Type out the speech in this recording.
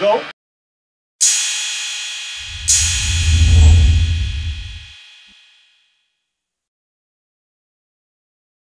go.